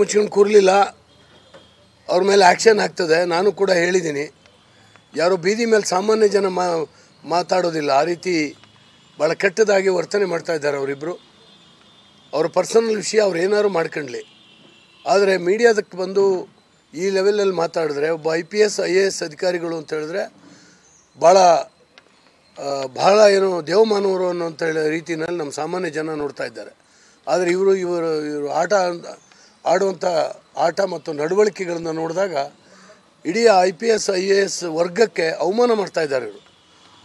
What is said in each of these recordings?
ಮುಚ್ಕೊಂಡು ಕೂರಲಿಲ್ಲ. ಅವ್ರ ಮೇಲೆ ಆ್ಯಕ್ಷನ್ ಆಗ್ತದೆ. ನಾನು ಕೂಡ ಹೇಳಿದ್ದೀನಿ ಯಾರು ಬೀದಿ ಮೇಲೆ ಸಾಮಾನ್ಯ ಜನ ಮಾತಾಡೋದಿಲ್ಲ. ಆ ರೀತಿ ಭಾಳ ಕೆಟ್ಟದಾಗಿ ವರ್ತನೆ ಮಾಡ್ತಾ ಇದ್ದಾರೆ ಅವರಿಬ್ಬರು ಅವ್ರ ಪರ್ಸನಲ್ ವಿಷಯ ಅವ್ರು ಏನಾದ್ರು ಮಾಡ್ಕೊಳ್ಳಿ ಆದರೆ ಮೀಡಿಯಾದಕ್ಕೆ ಬಂದು ಈ ಲೆವೆಲಲ್ಲಿ ಮಾತಾಡಿದ್ರೆ, ಒಬ್ಬ I P S I A S ಅಧಿಕಾರಿಗಳು ಅಂತ ಹೇಳಿದ್ರೆ ಭಾಳ ಭಾಳ ಏನು ದೇವಮಾನವರು ಅನ್ನೋಂಥ ಹೇಳೋ ರೀತಿಯಲ್ಲಿ ನಮ್ಮ ಸಾಮಾನ್ಯ ಜನ ನೋಡ್ತಾ ಇದ್ದಾರೆ. ಆದರೆ ಇವರು ಇವರು ಇವರು ಆಟ ಆಡುವಂಥ ಆಟ ಮತ್ತು ನಡವಳಿಕೆಗಳನ್ನು ನೋಡಿದಾಗ ಇಡೀ I P S I A S ವರ್ಗಕ್ಕೆ ಅವಮಾನ ಮಾಡ್ತಾ ಇದ್ದಾರೆ ಇವರು.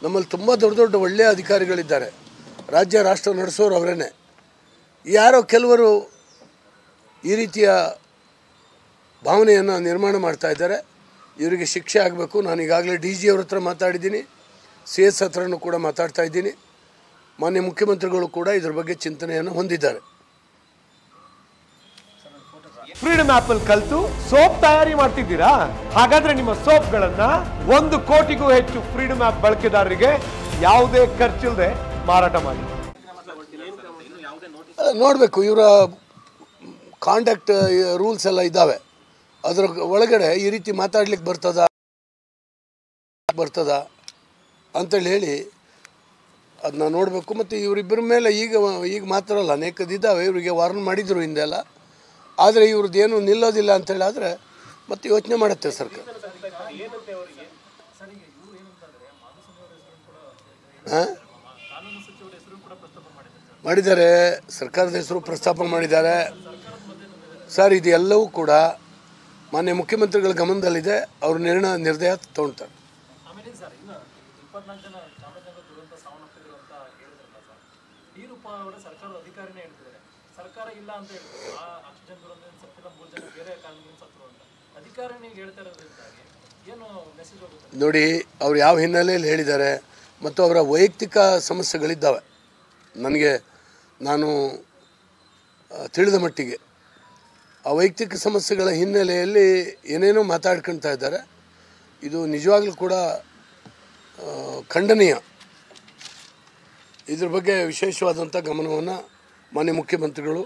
ನಮ್ಮಲ್ಲಿ ತುಂಬ ದೊಡ್ಡ ದೊಡ್ಡ ಒಳ್ಳೆಯ ಅಧಿಕಾರಿಗಳಿದ್ದಾರೆ. ರಾಜ್ಯ, ರಾಷ್ಟ್ರ ನಡೆಸೋರು ಅವರೇ ಯಾರೋ ಕೆಲವರು ಈ ರೀತಿಯ ಭಾವನೆಯನ್ನು ನಿರ್ಮಾಣ ಮಾಡ್ತಾ ಇದ್ದಾರೆ. ಇವರಿಗೆ ಶಿಕ್ಷೆ ಆಗಬೇಕು. ನಾನು ಈಗಾಗಲೇ ಡಿ ಜಿ ಅವ್ರ ಹತ್ರ ಮಾತಾಡಿದ್ದೀನಿ. ಸಿ ಎಸ್ ಹತ್ರನೂ ಕೂಡ ಮಾತಾಡ್ತಾ ಇದ್ದೀನಿ. ಮಾನ್ಯ ಮುಖ್ಯಮಂತ್ರಿಗಳು ಕೂಡ ಇದ್ರ ಬಗ್ಗೆ ಚಿಂತನೆಯನ್ನು ಹೊಂದಿದ್ದಾರೆ. ಫ್ರೀಡಮ್ ಆಪ್ ಅಲ್ಲಿ ಕಲ್ತು ಸೋಪ್ ತಯಾರಿ ಮಾಡ್ತಿದ್ದೀರಾ? ಹಾಗಾದ್ರೆ ನಿಮ್ಮ ಸೋಪ್ಗಳನ್ನ ಒಂದು ಕೋಟಿಗೂ ಹೆಚ್ಚು ಫ್ರೀಡಮ್ ಆಪ್ ಬಳಕೆದಾರರಿಗೆ ಯಾವುದೇ ಖರ್ಚಿಲ್ಲದೆ ಮಾರಾಟ ಮಾಡಿ. ನೋಡಬೇಕು, ಇವರ ಕಾಂಟ್ಯಾಕ್ಟ್ ರೂಲ್ಸ್ ಎಲ್ಲ ಇದ್ದಾವೆ ಅದರ ಒಳಗಡೆ ಈ ರೀತಿ ಮಾತಾಡ್ಲಿಕ್ಕೆ ಬರ್ತದ? ಬರ್ತದ? ಅಂತೇಳಿ ಹೇಳಿ ಅದನ್ನ ನೋಡಬೇಕು. ಮತ್ತು ಇವರಿಬ್ಬರ ಮೇಲೆ ಈಗ ಈಗ ಮಾತ್ರ ಅಲ್ಲ ಅನೇಕದಿದ್ದಾವೆ ಇವರಿಗೆ ವಾರ್ನ್ ಮಾಡಿದರು ಹಿಂದೆಲ್ಲ. ಆದರೆ ಇವ್ರದ್ದು ಏನು ನಿಲ್ಲೋದಿಲ್ಲ ಅಂತೇಳಿ ಆದರೆ ಮತ್ತೆ ಯೋಚನೆ ಮಾಡುತ್ತೆ ಸರ್ಕಾರ. ಹಾಂ ಮಾಡಿದ್ದಾರೆ, ಸರ್ಕಾರದ ಹೆಸರು ಪ್ರಸ್ತಾಪ ಮಾಡಿದ್ದಾರೆ. ಸರ್ ಇದು ಎಲ್ಲವೂ ಕೂಡ ಮಾನ್ಯ ಮುಖ್ಯಮಂತ್ರಿಗಳ ಗಮನದಲ್ಲಿದೆ, ಅವರು ನಿರ್ಣಯ ನಿರ್ದಯ ತಗೊಳ್ತಾರೆ ಸರ್ಕಾರ ಇಲ್ಲ ಅಂತ ಹೇಳ್ತಾರೆ ಆ ಅಷ್ಟು ಸತ್ತಿಲ್ಲ ಮೂರು ಜನ ಬೇರೆ ಕಾರಣದಿಂದ ಸತ್ರು ಅಂತ. ಮೆಸೇಜ್ ಹೋಗುತ್ತೆ? ನೋಡಿ, ಅವ್ರು ಯಾವ ಹಿನ್ನೆಲೆಯಲ್ಲಿ ಹೇಳಿದ್ದಾರೆ ಮತ್ತು ಅವರ ವೈಯಕ್ತಿಕ ಸಮಸ್ಯೆಗಳಿದ್ದಾವೆ. ನನಗೆ ನಾನು ತಿಳಿದ ಮಟ್ಟಿಗೆ ಆ ವೈಯಕ್ತಿಕ ಸಮಸ್ಯೆಗಳ ಹಿನ್ನೆಲೆಯಲ್ಲಿ ಏನೇನೋ ಮಾತಾಡ್ಕೊಳ್ತಾ ಇದ್ದಾರೆ. ಇದು ನಿಜವಾಗ್ಲೂ ಕೂಡ ಖಂಡನೀಯ. ಇದ್ರ ಬಗ್ಗೆ ವಿಶೇಷವಾದಂಥ ಗಮನವನ್ನು ಮಾನ್ಯ ಮುಖ್ಯಮಂತ್ರಿಗಳು,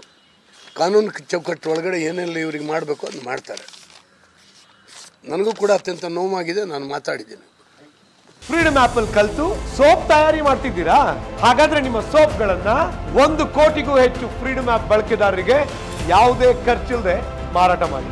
ಕಾನೂನು ಚೌಕಟ್ಟು ಒಳಗಡೆ ಏನೆಲ್ಲ ಇವ್ರಿಗೆ ಮಾಡಬೇಕು ಅದು ಮಾಡ್ತಾರೆ. ನನಗೂ ಕೂಡ ಅತ್ಯಂತ ನೋವಾಗಿದೆ, ನಾನು ಮಾತಾಡಿದ್ದೀನಿ. ಫ್ರೀಡಮ್ ಆಪ್ ಅಲ್ಲಿ ಕಲ್ತು, ಸೋಪ್ ತಯಾರಿ ಮಾಡ್ತಿದ್ದೀರಾ? ಹಾಗಾದ್ರೆ ನಿಮ್ಮ ಸೋಪ್ಗಳನ್ನ ಒಂದು ಕೋಟಿಗೂ ಹೆಚ್ಚು ಫ್ರೀಡಮ್ ಆಪ್ ಬಳಕೆದಾರರಿಗೆ ಯಾವುದೇ ಖರ್ಚಿಲ್ಲದೆ ಮಾರಾಟ ಮಾಡಿ.